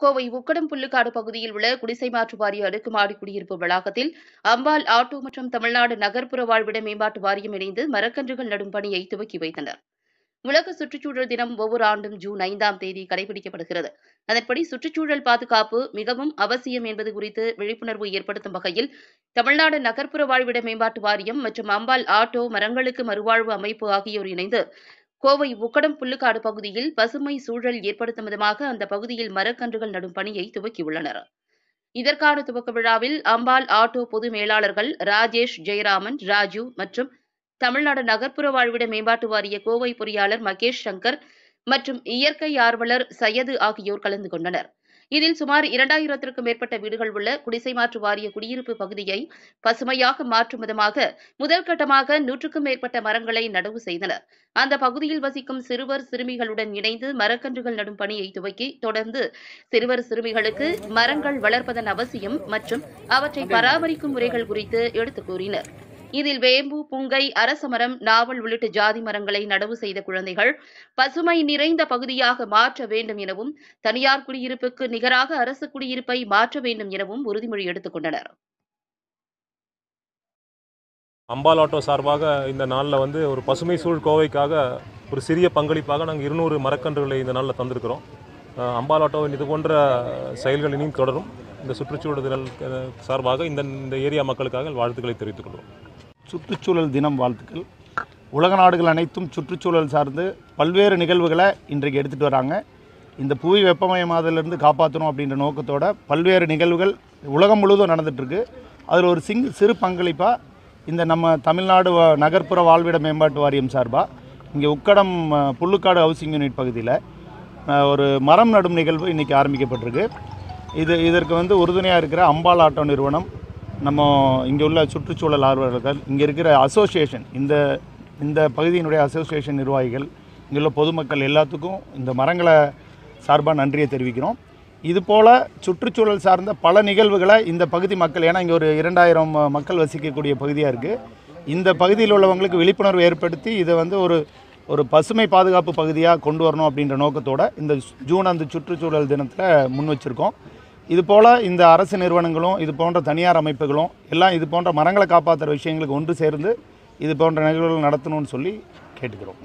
கோவை உக்கடம் புல்லுக்காடு பகுதியில் உள்ள குடிசை மாற்று வாரிய அடுக்குமாடி குடியிருப்பு வளாகத்தில் அம்பாள் ஆட்டோ மற்றும் தமிழ்நாடு நகர்ப்புற வாழ்விட மேம்பாட்டு வாரியம் இணைந்து மரக்கன்றுகள் நடும் பணியை துவக்கி வைத்தனர். உலக சுற்றுச்சூழல் தினம் ஒவ்வொரு ஆண்டும் ஜூன் ஐந்தாம் தேதி கடைபிடிக்கப்படுகிறது. அதன்படி சுற்றுச்சூழல் பாதுகாப்பு மிகவும் அவசியம் என்பது குறித்து விழிப்புணர்வு ஏற்படுத்தும் வகையில் தமிழ்நாடு நகர்ப்புற வாழ்விட மேம்பாட்டு வாரியம் மற்றும் அம்பாள் ஆட்டோ மரங்களுக்கு மறுவாழ்வு அமைப்பு ஆகியோர் இணைந்து கோவை உக்கடம் புல்லுக்காடு பகுதியில் பசுமை சூழல் ஏற்படுத்தும் விதமாக அந்த பகுதியில் மரக்கன்றுகள் நடும் பணியை துவக்கியுள்ளனர். இதற்கான துவக்க விழாவில் அம்பாள் ஆட்டோ பொது மேலாளர்கள் ராஜேஷ் ஜெயராமன் ராஜு மற்றும் தமிழ்நாடு நகர்ப்புற வாழ்விட மேம்பாட்டு வாரிய கோவை பொறியாளர் மகேஷ் சங்கர் மற்றும் இயற்கை ஆர்வலர் சையது ஆகியோர் கலந்து கொண்டனர். இதில் சுமார் இரண்டாயிரத்திற்கும் மேற்பட்ட வீடுகள் உள்ள குடிசை மாற்று வாரிய குடியிருப்பு பகுதியை பசுமையாக மாற்றும் விதமாக முதல் கட்டமாக நூற்றுக்கும் மேற்பட்ட மரங்களை நடவு செய்தனர். அந்த பகுதியில் வசிக்கும் சிறுவர் சிறுமிகளுடன் இணைந்து மரக்கன்றுகள் நடும் பணியை துவக்கி தொடர்ந்து சிறுவர் சிறுமிகளுக்கு மரங்கள் வளர்ப்பதன் அவசியம் மற்றும் அவற்றை பராமரிக்கும் முறைகள் குறித்து எடுத்துக் கூறினர். இதில் வேம்பு புங்கை அரசமரம் நாவல் உள்ளிட்ட ஜாதி மரங்களை நடவு செய்த குழந்தைகள் பசுமை நிறைந்த பகுதியாக மாற்ற வேண்டும் எனவும் தனியார் குடியிருப்புக்கு நிகராக அரசு குடியிருப்பை மாற்ற வேண்டும் எனவும் உறுதிமொழி எடுத்துக் கொண்டனர். அம்பால் ஆட்டோ சார்பாக இந்த நாளில் வந்து ஒரு பசுமை சூழ் கோவைக்காக ஒரு சிறிய பங்களிப்பாக நாங்கள் இருநூறு மரக்கன்றுகளை இந்த நாளில் தந்திருக்கிறோம். அஹ் அம்பால் ஆட்டோவின் இது போன்ற செயல்கள் இனியும் தொடரும். இந்த சுற்றுச்சூழல் சார்பாக இந்த இந்த ஏரியா மக்களுக்காக வாழ்த்துக்களை தெரிவித்துக் கொள்கிறோம். சுற்றுச்சூழல் தினம் வாழ்த்துக்கள். உலக நாடுகள் அனைத்தும் சுற்றுச்சூழல் சார்ந்து பல்வேறு நிகழ்வுகளை இன்றைக்கு எடுத்துகிட்டு வராங்க. இந்த புவி வெப்பமயமாதலிருந்து காப்பாற்றணும் அப்படின்ற நோக்கத்தோட பல்வேறு நிகழ்வுகள் உலகம் முழுவதும் நடந்துகிட்ருக்கு அதில் ஒரு சிங் சிறு பங்களிப்பாக இந்த நம்ம தமிழ்நாடு வ- நகர்ப்புற வாழ்விட மேம்பாட்டு வாரியம் சார்பாக இங்கே உக்கடம் புல்லுக்காடு ஹவுசிங் யூனிட் பகுதியில் ஒரு மரம் நடும் நிகழ்வு இன்றைக்கி ஆரம்பிக்கப்பட்டிருக்கு. இது இதற்கு வந்து உறுதுணையாக இருக்கிற அம்பாள் ஆட்டோ நிறுவனம் நம்ம இங்கே உள்ள சுற்றுச்சூழல் ஆர்வலர்கள் இங்கே இருக்கிற அசோசியேஷன் இந்த இந்த பகுதியினுடைய அசோசியேஷன் நிர்வாகிகள் இங்கே உள்ள பொதுமக்கள் எல்லாத்துக்கும் இந்த மரங்களை சார்பாக நன்றியை தெரிவிக்கிறோம். இதுபோல் சுற்றுச்சூழல் சார்ந்த பல நிகழ்வுகளை இந்த பகுதி மக்கள் ஏன்னா இங்கே ஒரு இரண்டாயிரம் மக்கள் வசிக்கக்கூடிய பகுதியாக இருக்குது இந்த பகுதியில் உள்ளவங்களுக்கு விழிப்புணர்வு ஏற்படுத்தி இதை வந்து ஒரு ஒரு பசுமை பாதுகாப்பு பகுதியாக கொண்டு வரணும் அப்படின்ற நோக்கத்தோடு இந்த ஜூன் அந்த சுற்றுச்சூழல் தினத்தில் முன் வச்சுருக்கோம். இது போல் இந்த அரசு நிறுவனங்களும் இது போன்ற தனியார் அமைப்புகளும் எல்லாம் இது போன்ற மரங்களை காப்பாற்றுற விஷயங்களுக்கு ஒன்று சேர்ந்து இது போன்ற நிகழ்வுகள் நடத்தணும்னு சொல்லி கேட்டுக்கிறோம்.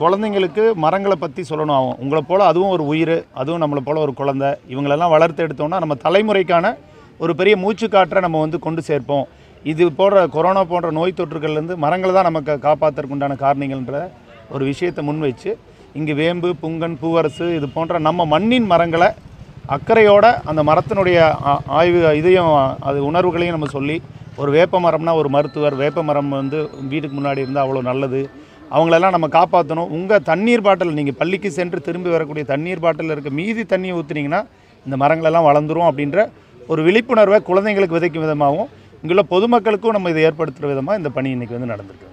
குழந்தைங்களுக்கு மரங்களை பற்றி சொல்லணும் ஆகும் உங்களை போல் அதுவும் ஒரு உயிர் அதுவும் நம்மளை போல் ஒரு குழந்தை. இவங்களெல்லாம் வளர்த்து எடுத்தோம்னா நம்ம தலைமுறைக்கான ஒரு பெரிய மூச்சுக்காற்றை நம்ம வந்து கொண்டு சேர்ப்போம். இது போன்ற கொரோனா போன்ற நோய் தொற்றுகள்லேருந்து மரங்களை தான் நமக்கு காப்பாற்றுறதுக்கு உண்டான காரணிகள்ன்ற ஒரு விஷயத்தை முன் வச்சு இங்கே வேம்பு புங்கன் பூவரசு இது போன்ற நம்ம மண்ணின் மரங்களை அக்கறையோட அந்த மரத்தினுடைய ஆ- ஆய்வு இதையும் அது உணர்வுகளையும் நம்ம சொல்லி ஒரு வேப்ப மரம்னா ஒரு மருத்துவர் வேப்ப மரம் வந்து வீட்டுக்கு முன்னாடி இருந்தால் அவ்வளோ நல்லது. அவங்களெல்லாம் நம்ம காப்பாற்றணும் உங்கள் தண்ணீர் பாட்டில் நீங்கள் பள்ளிக்கு சென்று திரும்பி வரக்கூடிய தண்ணீர் பாட்டில் இருக்க மீதி தண்ணியை ஊற்றுனீங்கன்னா இந்த மரங்களெல்லாம் வளர்ந்துரும் அப்படின்ற ஒரு விழிப்புணர்வை குழந்தைங்களுக்கு விதைக்கும் விதமாகவும் இங்குள்ள பொதுமக்களுக்கும் நம்ம இதை ஏற்படுத்துகிற விதமாக இந்த பணி இன்றைக்கி வந்து நடந்திருக்கு.